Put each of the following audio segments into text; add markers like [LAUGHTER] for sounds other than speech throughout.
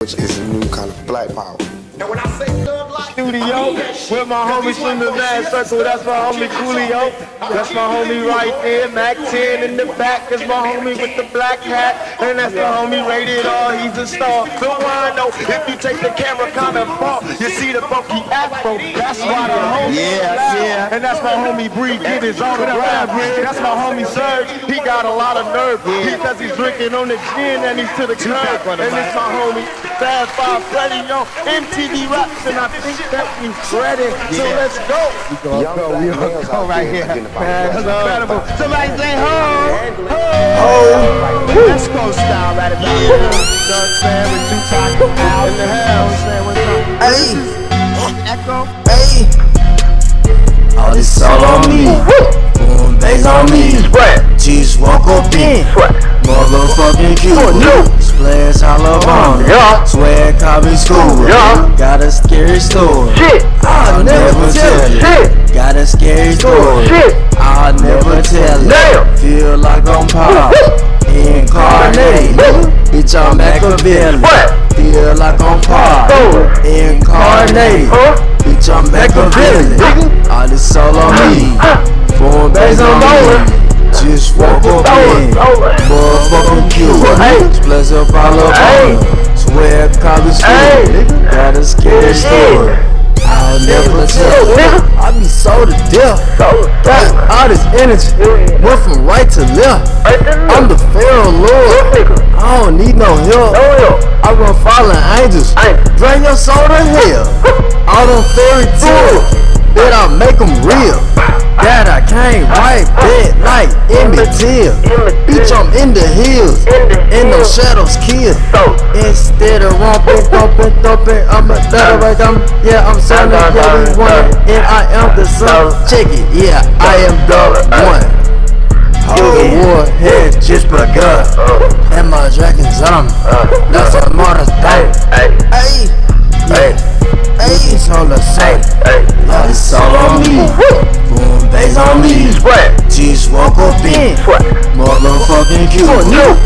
which is a new kind of black power. And when I say thug life, studio with my homie from the Mad Circle. That's my homie Coolio. That's my homie right there. Mack 10 in the back is my homie with the black hat. And that's the homie rated R. He's a star. So The wino. If you take the camera kind of far, you see the funky afro. That's why the homie Yeah, loud. yeah. And that's my homie Bree. Get his autograph. That's my homie Serge. He got a lot of nerve. Because he's drinking on the gin and he's to the curb. And it's my homie Fab Five on MTV Raps. And I think that we ready. So Yeah. let's go. Young Go, black we gonna go right here. Man, that's incredible. Somebody say ho. Ho. West Coast style right about here. You know what I'm saying? With two talking out in the house. Saying what's up. Hey, Echo. hey. All this all on me. Boom, bass on me. Just walk up in. Mm. Motherfucking cute. Splash Alabama. Yeah. Swag copy school. Yeah. Got a scary story. Shit. I'll never tell you. Shit. Got a scary story. Shit. I'll never tell you. Damn. Feel like I'm pop. Incarnate. Bitch, I'm Machiavelli. What? Feel like I'm pop. Incarnate. Huh? Bitch, I'm Machiavelli. All this all on me. Phone bass on me. Just walk up in. School. Got a scary story. I'll never tell. I be so to death. Got all this energy. Went from right to left. I'm the Pharaoh Lord. I don't need no help. I run fallen angels. Bring your soul to hell. [LAUGHS] All them fairy tales. That I make them real. That I can't write bed like Emmett Till. Bitch, I'm in the hills. Shadows kill. Instead of romping, thumping, thumping, I'm a third right I'm yeah, I'm of yeah, we it. And I am the son. Check it, yeah, I am the one. Oh, the war had just begun. And my dragon's on. That's a mother's thing. Hey, hey, hey, it's all the same. Yeah, it's all on me. Boom, bass on me. Just walk up in. Motherfucking cute.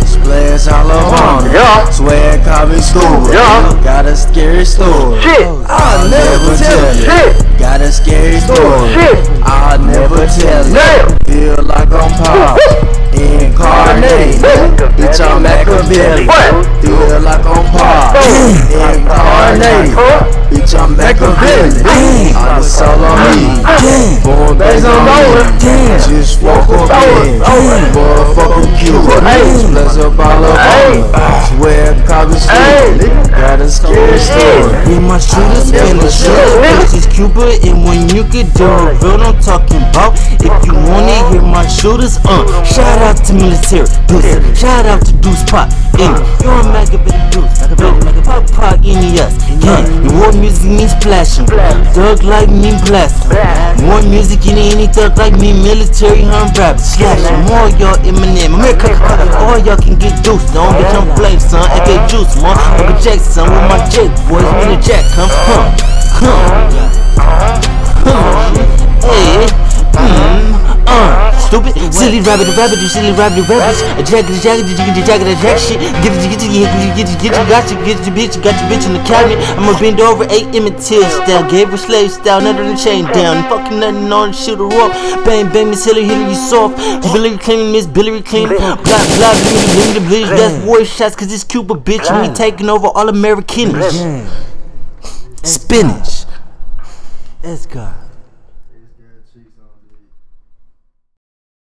Splash all around. Yeah. Swag copy school. Yeah. Got a scary story. Shit. I'll never tell you. Shit. Got a scary story. Shit. I'll never tell you. Feel like I'm pop. Incarnate. Bitch, I'm Machiavelli. What? Feel like I'm pop. Incarnate. Bitch, I'm Machiavelli. All this all on me. Born bass on me. Just walk up in. Motherfucking cute. Splash up all up on her. Swear copy school. Got a scary story. With my shooters I'll in the never shooter, tell. bitch is Cuba, and when you could do it, real, I'm talking about. Shooters, uh, shout out to military, Deuce, shout out to Deuce Pop, and you're a mega Machiavelli Deuce, Machiavelli Pop Pop, any us, yeah. The war music means splashing, thug like me blasting. More music in any thug like me, military, hun rap, slashing. More y'all Eminem, America, all y'all can get deuce, don't get your flame, son. FA Juice, man, Uncle Jackson with my Jake boys, when the Jack comes, huh, huh. Stupid, silly rabbit, rabbit, you silly rabbit, rabbit, a jacket, a jacket, a jacket, jacket, a jacket, shit. Get it, get it, get it, get it, get it, got you, get your bitch, got your bitch in the cabinet. I'ma bend over, eight Emmett Till style, gave her slave style, nothing the chain down, fucking nothing on, shoot her up. Bang, bang, Miss Hillary, Hillary soft, Billy clean, Miss Billy clean, blah, blah, blah, blah, blah, that's war shots, cause it's Cuba, bitch, and we taking over all Americans. Spinach. Let's go.